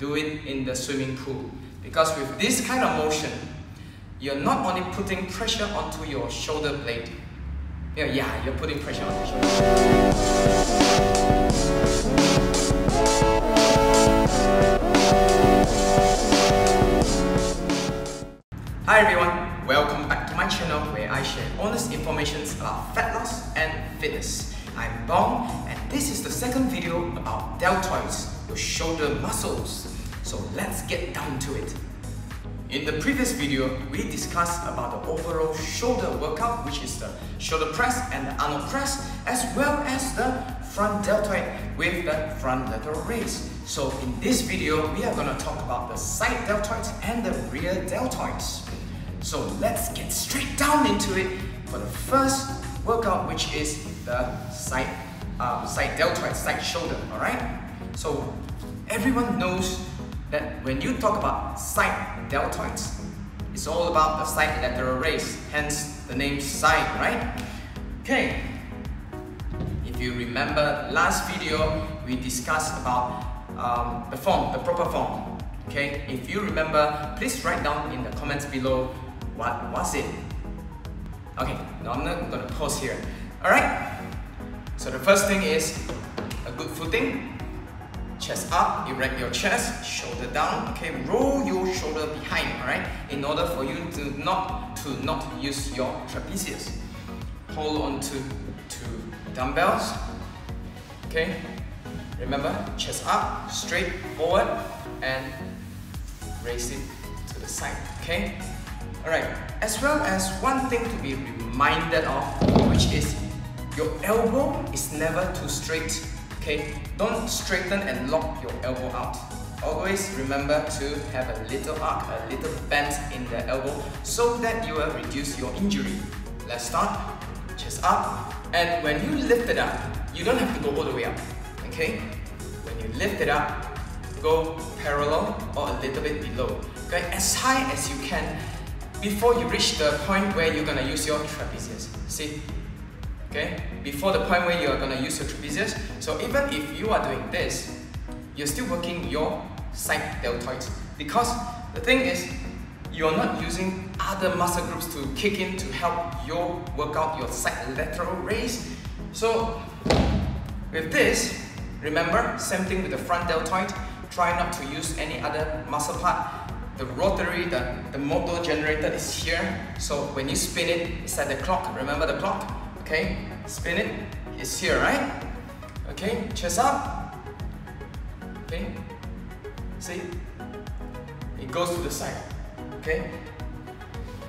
do it in the swimming pool. Because with this kind of motion, you're not only putting pressure onto your shoulder blade, yeah, yeah you're putting pressure on your shoulder. Hi everyone, welcome back to my channel where I share honest information about fat loss and fitness. I'm Bong and this is the second video about deltoids, your shoulder muscles. So let's get down to it. In the previous video, we discussed about the overall shoulder workout, which is the shoulder press and the Arnold press, as well as the front deltoid with the front lateral raise. So in this video, we are going to talk about the side deltoids and the rear deltoids. So let's get straight down into it for the first workout, which is the side, uh, side deltoid, side shoulder, alright? So everyone knows that when you talk about side deltoids, it's all about the side lateral raise, hence the name side, right? Okay, if you remember last video, we discussed about um, the form, the proper form. Okay, if you remember, please write down in the comments below what was it. Okay, now I'm not gonna pause here. Alright, so the first thing is a good footing, chest up, erect your chest, shoulder down, okay, roll your shoulder behind, alright, in order for you to not to not use your trapezius. Hold on to, to dumbbells, okay, remember, chest up, straight forward, and raise it to the side, okay? Alright, as well as one thing to be reminded of, which is your elbow is never too straight Okay, don't straighten and lock your elbow out. Always remember to have a little arc, a little bend in the elbow so that you will reduce your injury. Let's start. Chest up. And when you lift it up, you don't have to go all the way up. Okay? When you lift it up, go parallel or a little bit below. Okay? As high as you can before you reach the point where you're gonna use your trapezius. See? Okay? Before the point where you are gonna use your trapezius. So even if you are doing this, you're still working your side deltoids because the thing is, you're not using other muscle groups to kick in to help your workout your side lateral raise. So with this, remember, same thing with the front deltoid, try not to use any other muscle part. The rotary, the, the motor generator is here. So when you spin it, it's like the clock. Remember the clock? Okay, spin it, it's here, right? Okay, chest up. Okay, see? It goes to the side. Okay?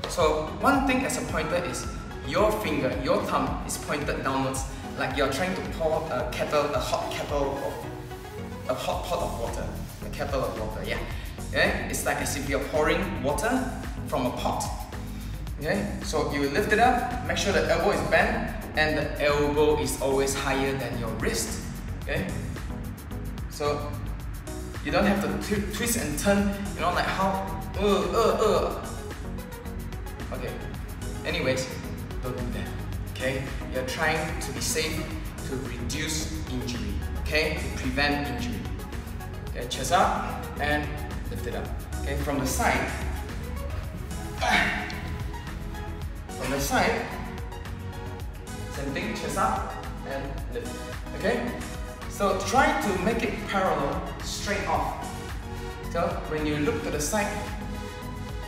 So one thing as a pointer is your finger, your thumb is pointed downwards like you're trying to pour a kettle, a hot kettle of, a hot pot of water. A kettle of water, yeah. Okay? It's like as if you're pouring water from a pot. Okay, so you lift it up, make sure the elbow is bent, and the elbow is always higher than your wrist. Okay, so you don't have to twist and turn, you know, like how, uh, uh, uh. Okay, anyways, don't do that. Okay, you're trying to be safe to reduce injury. Okay, to prevent injury. Okay, chest up and lift it up. Okay, from the side the side, same thing, chest up and lift. Okay? So try to make it parallel, straight off. So when you look to the side,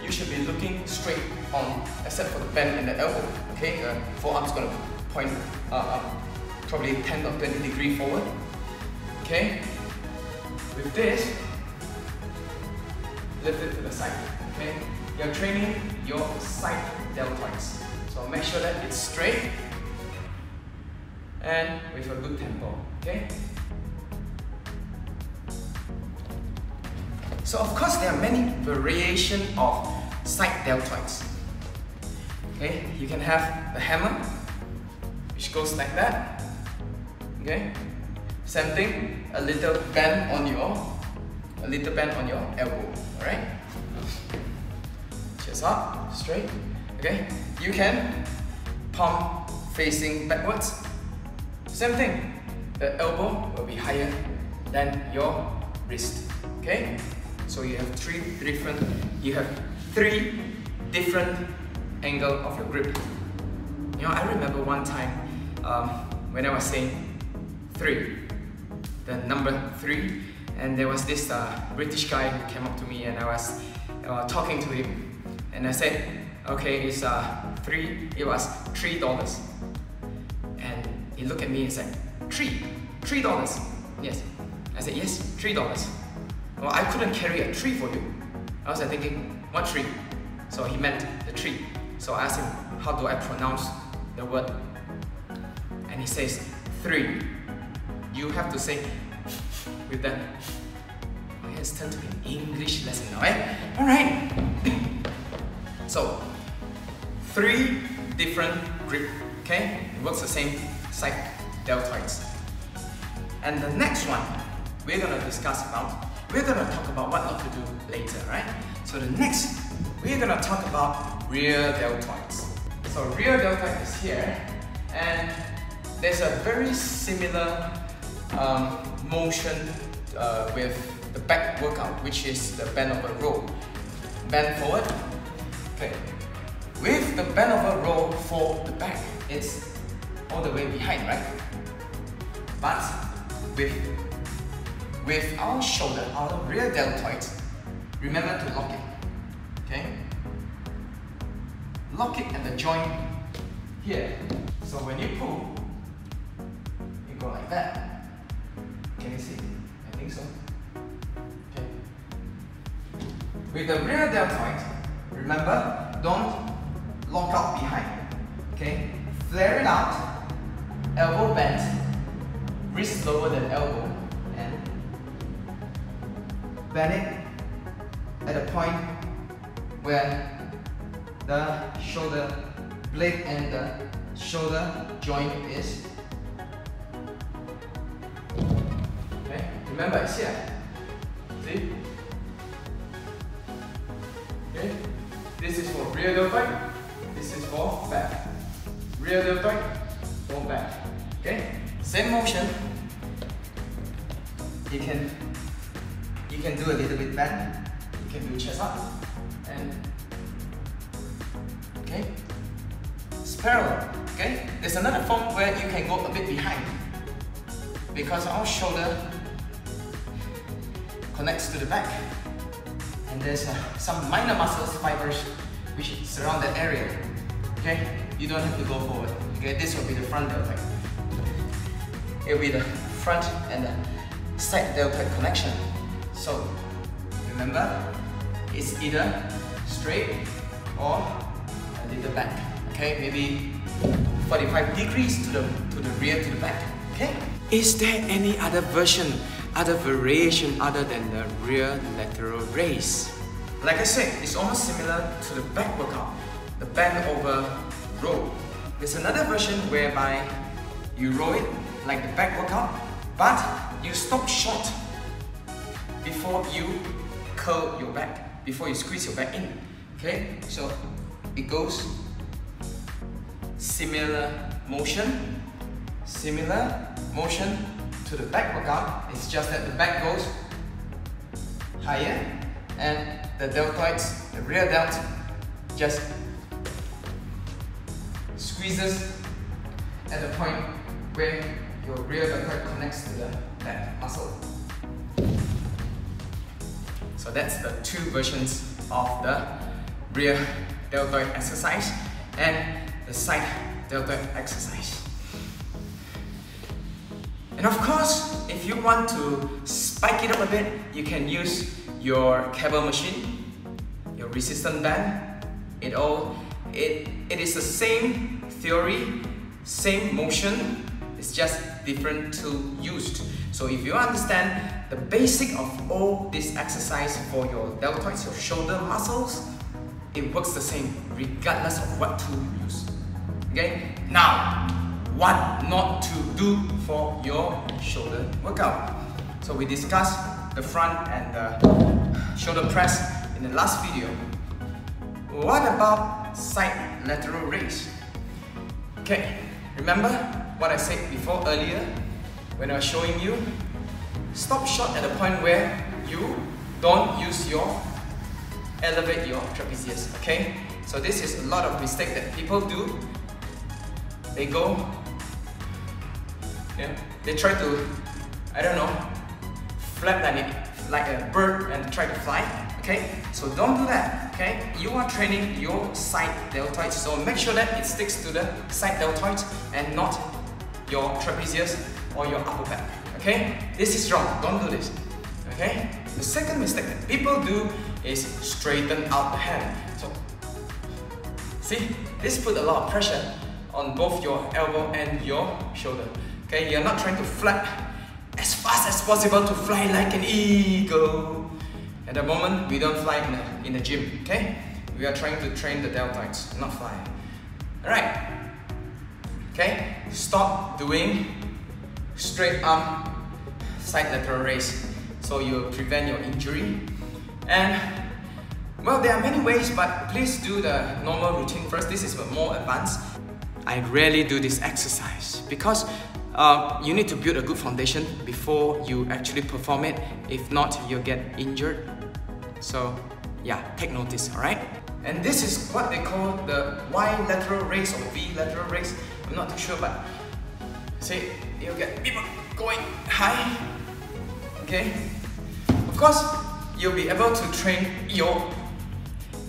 you should be looking straight on, except for the bend in the elbow. Okay? The forearm's gonna point uh, up, probably 10 or 20 degree forward. Okay? With this, lift it to the side. Okay? You're training your side deltoids. So make sure that it's straight and with a good tempo, okay? So of course there are many variation of side deltoids. Okay, you can have the hammer, which goes like that. Okay, same thing, a little bend on your, a little bend on your elbow. All right, chest up, straight. Okay, you can palm facing backwards. Same thing, the elbow will be higher than your wrist. Okay? So you have three different, you have three different angle of your grip. You know, I remember one time um, when I was saying three, the number three, and there was this uh, British guy who came up to me and I was uh, talking to him, and I said, okay, it's uh, three, it was three dollars. And he looked at me and said, three, three dollars. Yes. I said, yes, three dollars. Well, I couldn't carry a tree for you. I was thinking, what tree? So he meant the tree. So I asked him, how do I pronounce the word? And he says, three. You have to say with that. It's turned to an English lesson now, eh? Alright. so, three different grip, okay? It works the same side deltoids. And the next one we're gonna discuss about, we're gonna talk about what not to do later, right? So the next, we're gonna talk about rear deltoids. So rear deltoid is here, and there's a very similar um, motion uh, with the back workout, which is the bend over row. Bend forward, okay. With the bend over row for the back, it's all the way behind, right? But with, with our shoulder, our rear deltoid, remember to lock it, okay? Lock it at the joint here. So when you pull, you go like that. Can you see? I think so. Okay. With the rear deltoid, remember, don't lock out behind. Okay? Flare it out, elbow bent, wrist lower than elbow, and bend it at a point where the shoulder blade and the shoulder joint is. Okay, remember it's here. See? Okay, this is for rear deltoid, this is for back. Rear deltoid, for back. Okay, same motion. You can you can do a little bit bend. You can do chest up and okay? It's parallel, okay? There's another form where you can go a bit behind because our shoulder connects to the back and there's uh, some minor muscles fibers which surround that area, okay? You don't have to go forward, okay? This will be the front deltoid. It will be the front and the side deltoid connection. So, remember, it's either straight or a little back. Okay, maybe 45 degrees to the to the rear to the back. Okay. Is there any other version, other variation other than the rear lateral raise? Like I said, it's almost similar to the back workout, the bend over row. There's another version whereby you row it like the back workout, but you stop short before you curl your back, before you squeeze your back in. Okay, so it goes similar motion, similar motion to the back workout. It's just that the back goes higher and the deltoids, the rear delt, just squeezes at the point where your rear deltoid connects to the back muscle. So that's the two versions of the rear deltoid exercise and the side deltoid exercise. And of course, if you want to spike it up a bit, you can use your cable machine, your resistance band. It all it it is the same theory, same motion, it's just different tool used. So if you understand the basic of all this exercise for your deltoids, your shoulder muscles, it works the same regardless of what tool you use. Okay? Now, what not to do for your shoulder workout. So we discussed the front and the shoulder press in the last video. What about side lateral raise? Okay, remember what I said before earlier when I was showing you? Stop short at the point where you don't use your elevate your trapezius, okay? So this is a lot of mistake that people do. They go, yeah, they try to, I don't know, flap like, it, like a bird and try to fly, okay? So don't do that, okay? You are training your side deltoids, so make sure that it sticks to the side deltoids and not your trapezius or your upper back, okay? This is wrong, don't do this, okay? The second mistake that people do is straighten out the hand. So, see, this put a lot of pressure on both your elbow and your shoulder. Okay, you're not trying to flap as fast as possible to fly like an eagle. At the moment, we don't fly in the, in the gym, okay? We are trying to train the deltoids, not fly. Alright. Okay, stop doing straight arm side lateral raise so you prevent your injury. And well, there are many ways, but please do the normal routine first. This is more advanced. I rarely do this exercise because uh, you need to build a good foundation before you actually perform it. If not, you'll get injured. So yeah, take notice, alright? And this is what they call the Y lateral raise or V lateral raise. I'm not too sure, but see, you'll get people going high, okay? Of course, you'll be able to train your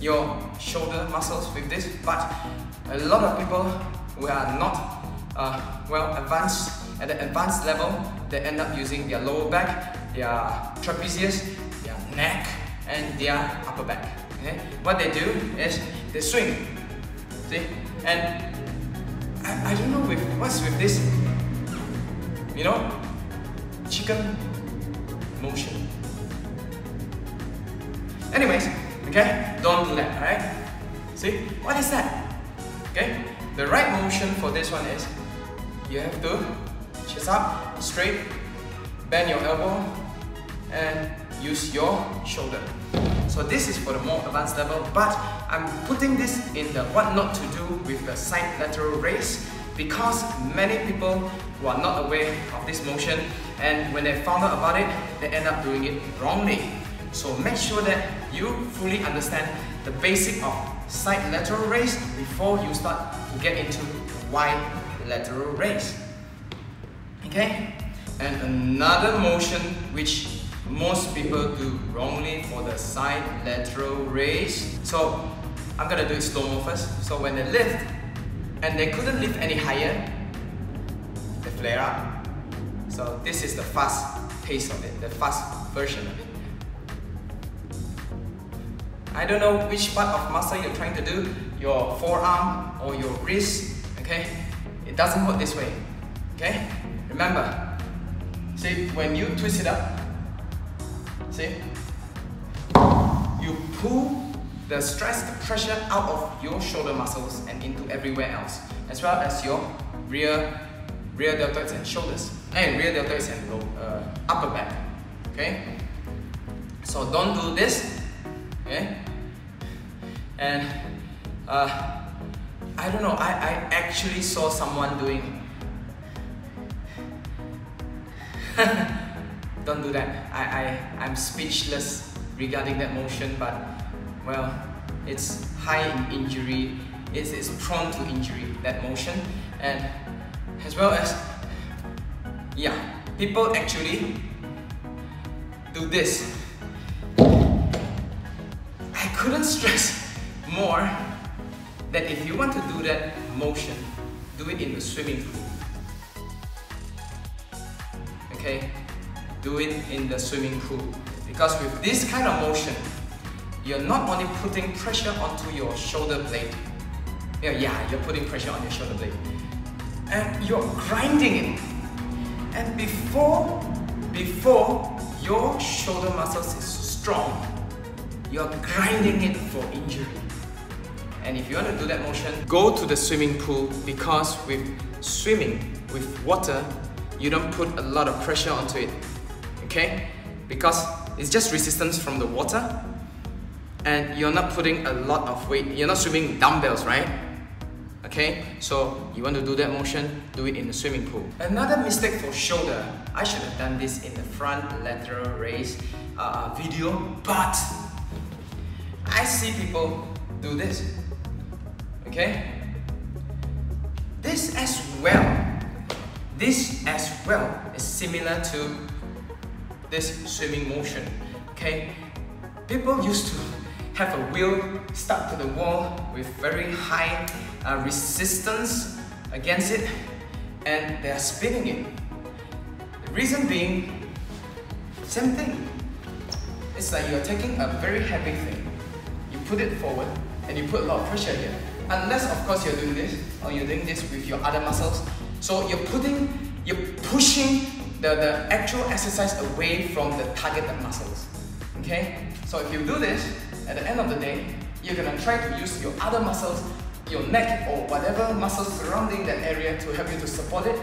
your shoulder muscles with this, but a lot of people who are not uh, well advanced at the advanced level, they end up using their lower back, their trapezius, their neck, and their upper back. Okay? What they do is they swing. See? And I, I don't know with what's with this, you know, chicken motion. Anyways, okay, don't do that, alright? See, what is that? Okay, the right motion for this one is you have to chest up, straight, bend your elbow, and use your shoulder. So this is for the more advanced level, but I'm putting this in the what not to do with the side lateral raise because many people who are not aware of this motion and when they found out about it, they end up doing it wrongly. So make sure that you fully understand the basic of side lateral raise before you start to get into wide lateral raise. Okay? And another motion which most people do wrongly for the side lateral raise. So I'm gonna do it slow-mo first. So when they lift and they couldn't lift any higher, they flare up. So this is the fast pace of it, the fast version of it. I don't know which part of muscle you're trying to do, your forearm or your wrist, okay? It doesn't work this way, okay? Remember, see, when you twist it up, see, you pull the stress, the pressure out of your shoulder muscles and into everywhere else, as well as your rear, rear deltoids and shoulders, and rear deltoids and low, uh, upper back, okay? So don't do this, okay? And uh, I don't know, I, I actually saw someone doing. don't do that. I, I, I'm speechless regarding that motion, but well, it's high in injury, it's, it's prone to injury, that motion. And as well as, yeah, people actually do this. I couldn't stress more that if you want to do that motion, do it in the swimming pool. Okay? Do it in the swimming pool. Because with this kind of motion, you're not only putting pressure onto your shoulder blade, yeah, yeah, you're putting pressure on your shoulder blade, and you're grinding it. And before, before your shoulder muscles is strong, you're grinding it for injury. And if you want to do that motion, go to the swimming pool because with swimming, with water, you don't put a lot of pressure onto it. Okay? Because it's just resistance from the water and you're not putting a lot of weight. You're not swimming dumbbells, right? Okay, so you want to do that motion, do it in the swimming pool. Another mistake for shoulder, I should have done this in the front lateral raise, uh, video, but I see people do this. Okay? This as well, this as well is similar to this swimming motion. Okay? People used to have a wheel stuck to the wall with very high uh, resistance against it and they are spinning it. The reason being, same thing. It's like you're taking a very heavy thing, you put it forward and you put a lot of pressure here. Unless of course you're doing this or you're doing this with your other muscles. So you're putting, you're pushing the, the actual exercise away from the targeted muscles. Okay? So if you do this, at the end of the day, you're gonna try to use your other muscles, your neck or whatever muscles surrounding that area to help you to support it.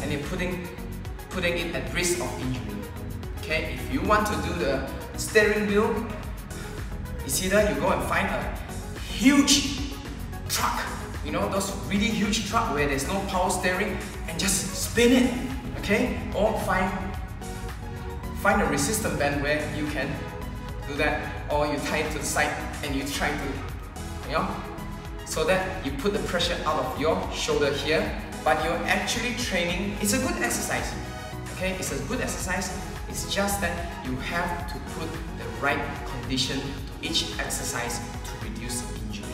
And you're putting, putting it at risk of injury. Okay, if you want to do the steering wheel, it's either you go and find a huge truck, you know, those really huge truck where there's no power steering and just spin it, okay? Or find, find a resistance band where you can do that or you tie it to the side and you try to, you know, so that you put the pressure out of your shoulder here, but you're actually training, it's a good exercise, okay? It's a good exercise, it's just that you have to put the right condition to each exercise to reduce injury.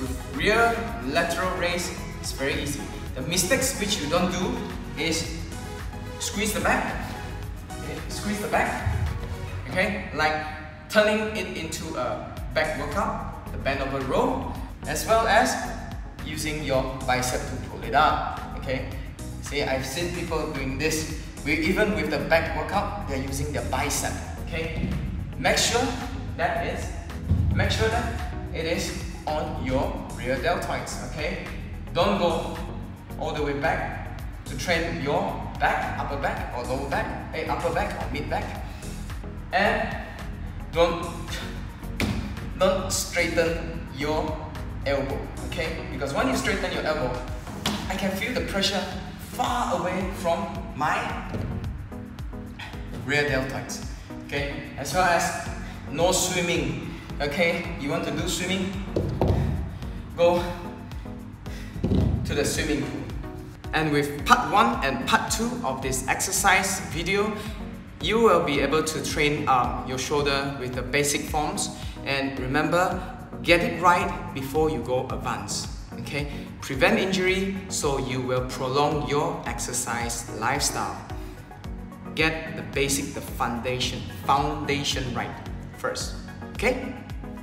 With rear lateral raise, it's very easy. The mistakes which you don't do is squeeze the back, okay? squeeze the back, okay? Like turning it into a back workout, the bend over row, as well as using your bicep to pull it up, okay? See, I've seen people doing this, we, even with the back workout, they're using their bicep, okay? Make sure that is, make sure that it is on your rear deltoids, okay? Don't go all the way back to train your back, upper back or lower back, eh, upper back or mid back. And don't, don't straighten your elbow, okay? Because when you straighten your elbow, I can feel the pressure far away from my rear deltoids, okay? As well as no swimming, okay? You want to do swimming? Go to the swimming pool. And with part 1 and part 2 of this exercise video, you will be able to train um, your shoulder with the basic forms. And remember get it right before you go advanced okay? Prevent injury so you will prolong your exercise lifestyle. Get the basic the foundation foundation right first okay?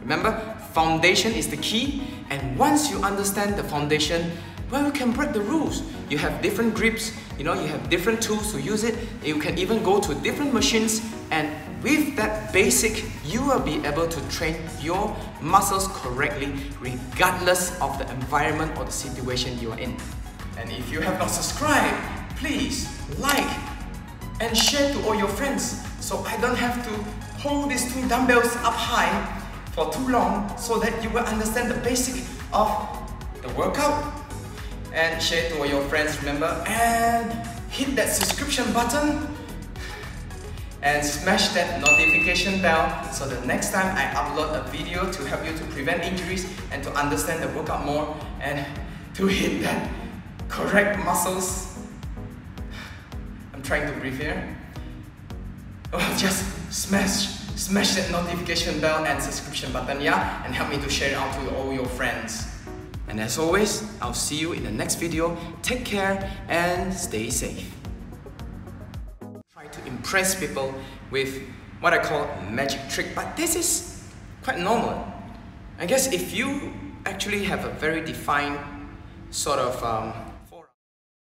Remember foundation is the key. And once you understand the foundation well you can break the rules you have different grips you know you have different tools to use it. You can even go to different machines and with that basic you will be able to train your muscles correctly regardless of the environment or the situation you are in. And if you have not subscribed please like and share to all your friends so I don't have to hold these two dumbbells up high for too long so that you will understand the basic of the workout and share to all your friends, remember? And hit that subscription button and smash that notification bell so the next time I upload a video to help you to prevent injuries and to understand the workout more and to hit that correct muscles. I'm trying to breathe here. Oh, just smash, smash that notification bell and subscription button, yeah? And help me to share it out to all your friends. And as always, I'll see you in the next video. Take care and stay safe. Try to impress people with what I call magic trick, but this is quite normal. I guess if you actually have a very defined sort of um,